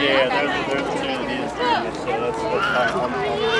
Yeah, there's, there's two of these, so that's, that's fine. I'm,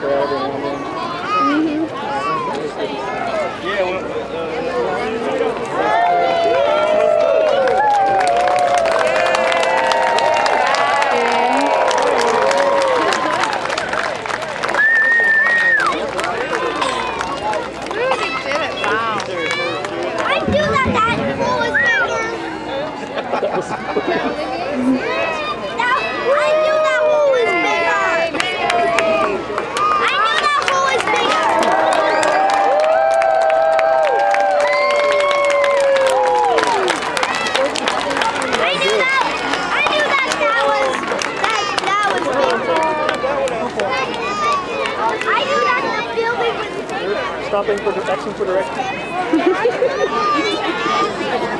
They back her every now and then. Yeah, was. That, I knew that hole was bigger. I knew that hole was bigger. I knew that. I knew that that was that that was bigger. I knew that the building was bigger. Stopping for direction for direction.